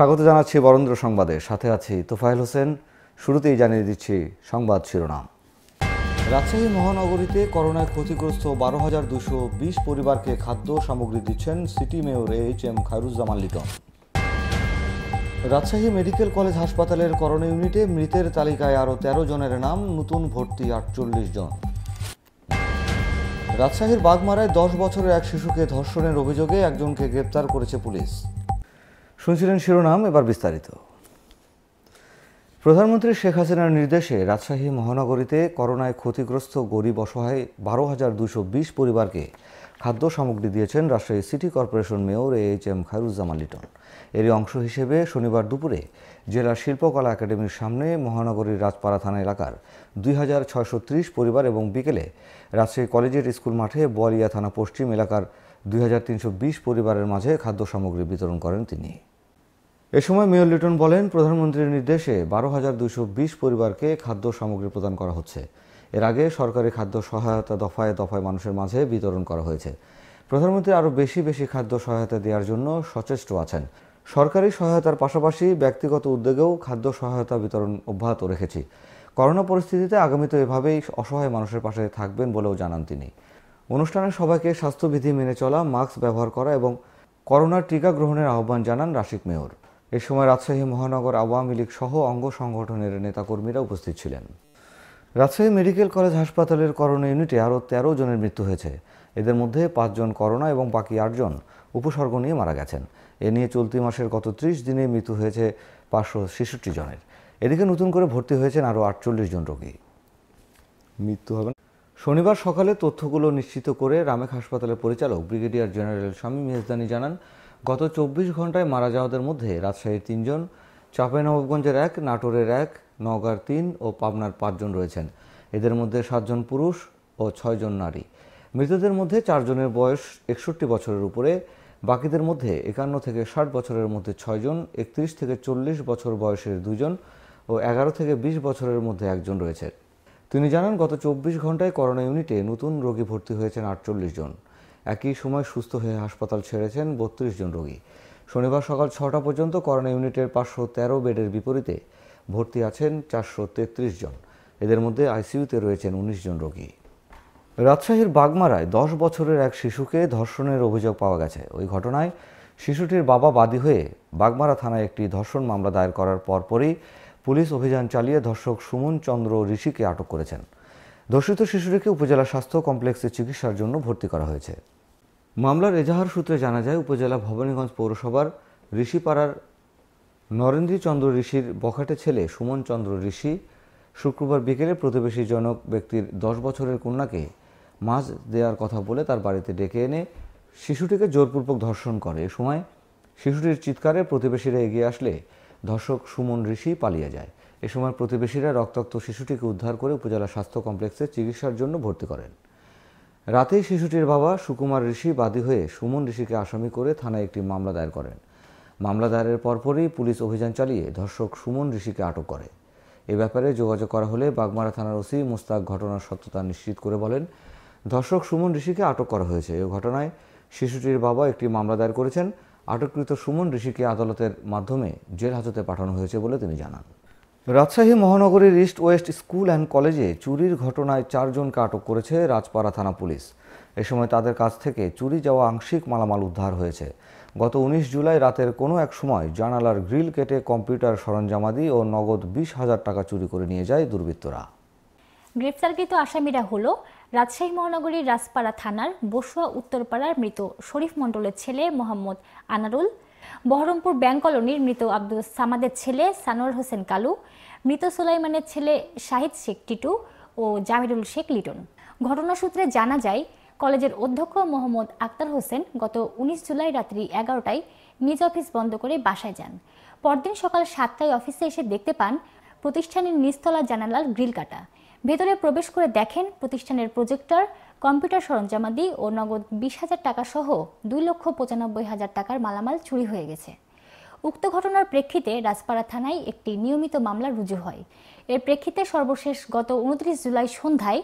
স্বাগত জানাচ্ছি বরেন্দ্র সংবাদে। সাথে আছি তোফায়েল হোসেন। শুরুতেই জানিয়ে দিচ্ছি সংবাদ শিরোনাম। রাজশাহী মহানগরীতে করোনায় ক্ষতিগ্রস্ত বারো হাজার দুশো বিশ পরিবারকে খাদ্য সামগ্রী দিচ্ছেন city mayor H M Khairuzzaman Liton. Rajshahi medical college হাসপাতালের করোনা ইউনিটে মৃতের তালিকায় আরও তেরো জনের নাম, নতুন ভর্তি আটচল্লিশ জন। রাজশাহীর বাগমারায় দশ বছরের এক শিশুকে ধর্ষণের অভিযোগে একজনকে গ্রেপ্তার করেছে পুলিশ। শুনছিলেন শিরোনাম, এবার বিস্তারিত। প্রধানমন্ত্রী শেখ হাসিনার নির্দেশে রাজশাহী মহানগরীতে করোনায় ক্ষতিগ্রস্ত গরিব অসহায় বারো হাজার দুশো বিশ পরিবারকে খাদ্য সামগ্রী দিয়েছেন Rajshahi city corporation mayor A H M Khairuzzaman Liton. এরই অংশ হিসেবে শনিবার দুপুরে জেলার শিল্পকলা একাডেমির সামনে মহানগরীর রাজপাড়া থানা এলাকার দুই হাজার ছয়শো ত্রিশ পরিবার এবং বিকেলে রাজশাহী কলেজের স্কুল মাঠে বোয়ালিয়া থানা পশ্চিম এলাকার দুই হাজার তিনশো বিশ পরিবারের মাঝে খাদ্য সামগ্রী বিতরণ করেন তিনি। এ সময় মেয়র লিটন বলেন, প্রধানমন্ত্রীর নির্দেশে বারো হাজার দুশো বিশ পরিবারকে খাদ্য সামগ্রী প্রদান করা হচ্ছে। এর আগে সরকারি খাদ্য সহায়তা দফায় দফায় মানুষের মাঝে বিতরণ করা হয়েছে। প্রধানমন্ত্রী আরও বেশি বেশি খাদ্য সহায়তা দেওয়ার জন্য সচেষ্ট আছেন। সরকারি সহায়তার পাশাপাশি ব্যক্তিগত উদ্যোগেও খাদ্য সহায়তা বিতরণ অব্যাহত রেখেছি। করোনা পরিস্থিতিতে আগামীতে এভাবেই অসহায় মানুষের পাশে থাকবেন বলেও জানান তিনি। অনুষ্ঠানে সবাইকে স্বাস্থ্যবিধি মেনে চলা, মাস্ক ব্যবহার করা এবং করোনার টিকা গ্রহণের আহ্বান জানান রাশিক মেয়র। এ সময় রাজশাহী মহানগর আওয়ামী লীগ সহ অঙ্গ সংগঠনের নেতাকর্মীরা উপস্থিত ছিলেন। রাজশাহী মেডিকেল কলেজ হাসপাতালের করোনা ইউনিটে আরও তেরো জনের মৃত্যু হয়েছে। এদের মধ্যে পাঁচজন করোনা এবং বাকি আটজন উপসর্গ নিয়ে মারা গেছেন। এ নিয়ে চলতি মাসের গত ত্রিশ দিনে মৃত্যু হয়েছে পাঁচশো ছেষট্টি জনের। এদিকে নতুন করে ভর্তি হয়েছেন আরও আটচল্লিশ জন রোগী। মৃত্যু হবে শনিবার সকালে তথ্যগুলো নিশ্চিত করে রামেক হাসপাতালের পরিচালক ব্রিগেডিয়ার জেনারেল স্বামী মেজদানি জানান গত চব্বিশ ঘন্টায় মারা যাওয়াদের মধ্যে রাজশাহীর তিনজন, চাঁপাইনবাবগঞ্জের এক, নাটোরের এক, নওগাঁর তিন ও পাবনার পাঁচজন রয়েছেন। এদের মধ্যে সাতজন পুরুষ ও ছয়জন নারী। মৃতদের মধ্যে চারজনের বয়স একষট্টি বছরের উপরে, বাকিদের মধ্যে একান্ন থেকে ষাট বছরের মধ্যে ছয়জন, একত্রিশ থেকে চল্লিশ বছর বয়সের দুজন ও এগারো থেকে বিশ বছরের মধ্যে একজন রয়েছে। তিনি জানান, গত চব্বিশ ঘন্টায় করোনা ইউনিটে নতুন রোগী ভর্তি হয়েছেন আটচল্লিশ জন। একই সময় সুস্থ হয়ে হাসপাতাল ছেড়েছেন বত্রিশ জন রোগী। শনিবার সকাল ছটা পর্যন্ত করোনা ইউনিটের পাঁচশো তেরো বেডের বিপরীতে ভর্তি আছেন চারশো তেত্রিশ জন। এদের মধ্যে আইসিইউতে রয়েছেন উনিশ জন রোগী। রাজশাহীর বাগমারায় দশ বছরের এক শিশুকে ধর্ষণের অভিযোগ পাওয়া গেছে। ওই ঘটনায় শিশুটির বাবা বাদী হয়ে বাগমারা থানায় একটি ধর্ষণ মামলা দায়ের করার পরপরই পুলিশ অভিযান চালিয়ে ধর্ষক সুমন চন্দ্র ঋষিকে আটক করেছেন। ধর্ষিত শিশুটিকে উপজেলা স্বাস্থ্য কমপ্লেক্সে চিকিৎসার জন্য ভর্তি করা হয়েছে। মামলার এজাহার সূত্রে জানা যায়, উপজেলা ভবানীগঞ্জ পৌরসভার ঋষিপাড়ার নরেন্দ্রী চন্দ্র ঋষির বখাটে ছেলে সুমন চন্দ্র ঋষি শুক্রবার বিকেলে প্রতিবেশীজনক ব্যক্তির দশ বছরের কন্যাকে মাছ দেওয়ার কথা বলে তার বাড়িতে ডেকে এনে শিশুটিকে জোরপূর্বক ধর্ষণ করে। এ সময় শিশুটির চিৎকারে প্রতিবেশীরা এগিয়ে আসলে ধর্ষক সুমন ঋষি পালিয়ে যায়। এ সময় প্রতিবেশীরা রক্তাক্ত শিশুটিকে উদ্ধার করে উপজেলা স্বাস্থ্য কমপ্লেক্সে চিকিৎসার জন্য ভর্তি করেন। রাতেই শিশুটির বাবা সুকুমার ঋষি বাদী হয়ে সুমন ঋষিকে আসামি করে থানায় একটি মামলা দায়ের করেন। মামলা দায়েরের পরপরই পুলিশ অভিযান চালিয়ে ধর্ষক সুমন ঋষিকে আটক করে। এ ব্যাপারে যোগাযোগ করা হলে বাগমারা থানার ওসি মুস্তাক ঘটনার সত্যতা নিশ্চিত করে বলেন, ধর্ষক সুমন ঋষিকে আটক করা হয়েছে। এ ঘটনায় শিশুটির বাবা একটি মামলা দায়ের করেছেন। আটককৃত সুমন ঋষিকে আদালতের মাধ্যমে জেল হাজতে পাঠানো হয়েছে বলে তিনি জানান। রাজশাহী মহানগরীর ইস্ট ওয়েস্ট স্কুল অ্যান্ড কলেজে চুরির ঘটনায় চারজনকে আটক করেছে রাজপাড়া থানা পুলিশ। এ সময় তাদের কাছ থেকে চুরি যাওয়া আংশিক মালামাল উদ্ধার হয়েছে। গত উনিশ জুলাই রাতের কোনো এক সময় জানালার গ্রিল কেটে কম্পিউটার সরঞ্জামাদি ও নগদ বিশ হাজার টাকা চুরি করে নিয়ে যায় দুর্বৃত্তরা। গ্রেপ্তারকৃত আসামিরা হল রাজশাহী মহানগরীর রাজপাড়া থানার বসুয়া উত্তরপাড়ার মৃত শরীফ মণ্ডলের ছেলে মোহাম্মদ আনারুল বহরমপুর ব্যাংক কলোনির মৃত আব্দুল সামাদের ছেলে সানোয়ার হোসেন কালু, মৃত সুলাইমানের ছেলে শাহিদ শেখ টিটু ও জামিরুল শেখ লিটন। ঘটনা সূত্রে জানা যায়, কলেজের অধ্যক্ষ মোহাম্মদ আক্তার হোসেন গত উনিশ জুলাই রাত্রি এগারোটায় নিজ অফিস বন্ধ করে বাসায় যান। পরদিন সকাল সাতটায় অফিসে এসে দেখতে পান, প্রতিষ্ঠানের নিচতলা জানালার গ্রিল কাটা। ভেতরে প্রবেশ করে দেখেন, প্রতিষ্ঠানের প্রজেক্টর কম্পিউটার সরঞ্জামাদি ও নগদ বিশ হাজার টাকা সহ দুই লক্ষ পঁচানব্বই হাজার টাকার মালামাল চুরি হয়ে গেছে। উক্ত ঘটনার প্রেক্ষিতে রাজপাড়া থানায় একটি নিয়মিত মামলা রুজু হয়। এর প্রেক্ষিতে সর্বশেষ গত উনত্রিশ জুলাই সন্ধ্যায়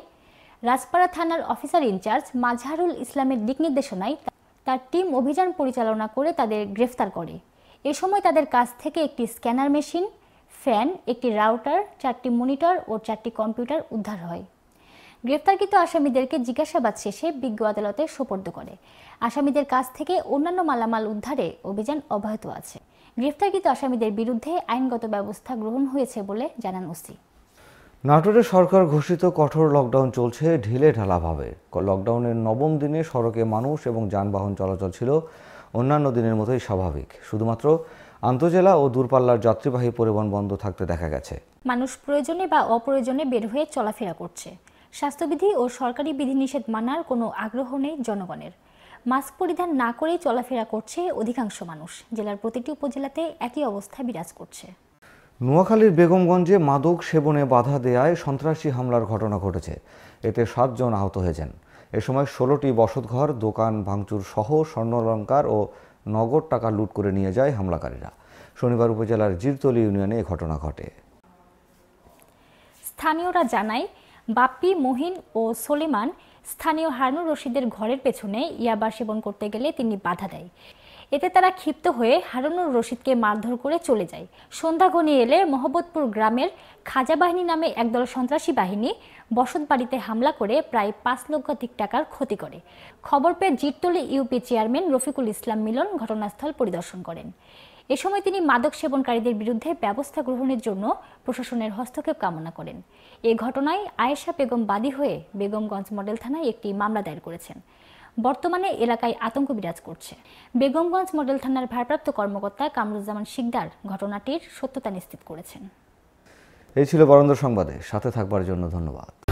রাজপাড়া থানার অফিসার ইনচার্জ মাঝহারুল ইসলামের দিক নির্দেশনায় তার টিম অভিযান পরিচালনা করে তাদের গ্রেফতার করে। এ সময় তাদের কাছ থেকে একটি স্ক্যানার মেশিন, ফ্যান, একটি রাউটার, চারটি মনিটর ও চারটি কম্পিউটার উদ্ধার হয়। গ্রেফতারকৃত আসামিদেরকে জিজ্ঞাসাবাদ শেষে বিজ্ঞ আদালতে সোপর্দ করে। আসামিদের কাছ থেকে অন্যান্য মালামাল উদ্ধারে অভিযান অব্যাহত আছে। গ্রেফতারকৃত আসামিদের বিরুদ্ধে আইনগত ব্যবস্থা গ্রহণ হয়েছে বলে জানান ওসি। নাটোরে সরকার ঘোষিত কঠোর লকডাউন চলছে ঢিলে ঢালাভাবে। লকডাউনের নবম দিনে সড়কে মানুষ এবং যানবাহন চলাচল ছিল অন্যান্য দিনের মতোই স্বাভাবিক। শুধুমাত্র আন্তজেলা ও দূরপাল্লার যাত্রীবাহী পরিবহন বন্ধ থাকতে দেখা গেছে। মানুষ প্রয়োজনে বা অপ্রয়োজনে বের হয়ে চলাফেরা করছে। স্বাস্থ্যবিধি ও সরকারি বিধিনিষেধ মানার কোনো আগ্রহ নেই জনগণের। মাস্ক পরিধান না করেই চলাফেরা করছে অধিকাংশ মানুষ। জেলার প্রতিটি উপজেলাতে একই অবস্থা বিরাজ করছে। নোয়াখালীর বেগমগঞ্জে মাদক সেবনে বাধা দেয়ায় সন্ত্রাসী হামলার ঘটনা ঘটেছে। এতে সাতজন আহত হয়েছেন। এ সময় ষোলোটি বসতঘর দোকান ভাঙচুর সহ স্বর্ণলঙ্কার ও নগদ টাকা লুট করে নিয়ে যায় হামলাকারীরা। শনিবার উপজেলার জিরতলি ইউনিয়নে এ ঘটনা ঘটে। স্থানীয়রা জানায় বাপ্পি, মহিন ও সলিমান স্থানীয় হারুনুর রশিদের ঘরের পেছনে ইয়াবা সেবন করতে গেলে তিনি বাধা দেয়। এতে তারা ক্ষিপ্ত হয়ে হারুনুর রশিদকে মারধর করে চলে যায়। সন্ধ্যা ঘনিয়ে এলে মোহাম্মদপুর গ্রামের খাজা বাহিনী নামে একদল সন্ত্রাসী বাহিনী বসত বাড়িতে হামলা করে প্রায় পাঁচ লক্ষাধিক টাকার ক্ষতি করে। খবর পেয়ে জিটতলি ইউপি চেয়ারম্যান রফিকুল ইসলাম মিলন ঘটনাস্থল পরিদর্শন করেন। এ সময় তিনি মাদক সেবনকারীদের বিরুদ্ধে ব্যবস্থা গ্রহণের জন্য প্রশাসনের হস্তক্ষেপ কামনা করেন। এ ঘটনায় আয়েশা বেগম বাদী হয়ে বেগমগঞ্জ মডেল থানায় একটি মামলা দায়ের করেছেন। বর্তমানে এলাকায় আতঙ্ক বিরাজ করছে। বেগমগঞ্জ মডেল থানার ভারপ্রাপ্ত কর্মকর্তা কামরুজ্জামান শিকদার ঘটনাটির সত্যতা নিশ্চিত করেছেন। এই ছিল বরেন্দ্র সংবাদে। সাথে থাকবার জন্য ধন্যবাদ।